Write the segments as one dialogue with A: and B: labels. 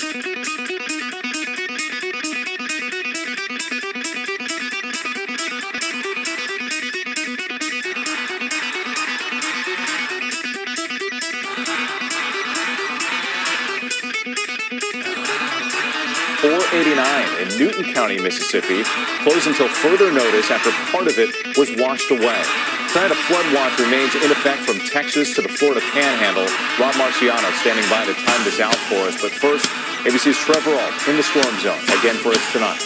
A: thank you 489 in Newton County, Mississippi, closed until further notice after part of it was washed away. Tonight, a flood watch remains in effect from Texas to the Florida Panhandle. Rob Marciano standing by to time this out for us. But first, ABC's Trevor Ault in the storm zone again for us tonight.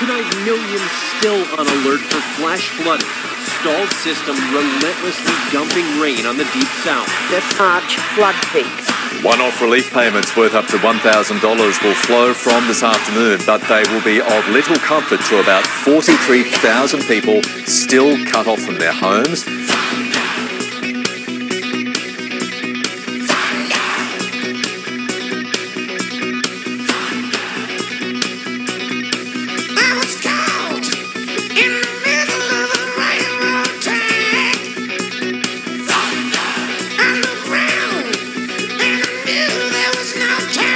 B: Tonight, millions still on alert for flash flooding. Stalled system relentlessly dumping rain on the deep south.
C: The March flood peak.
D: One-off relief payments worth up to $1,000 will flow from this afternoon, but they will be of little comfort to about 43,000 people still cut off from their homes.
E: There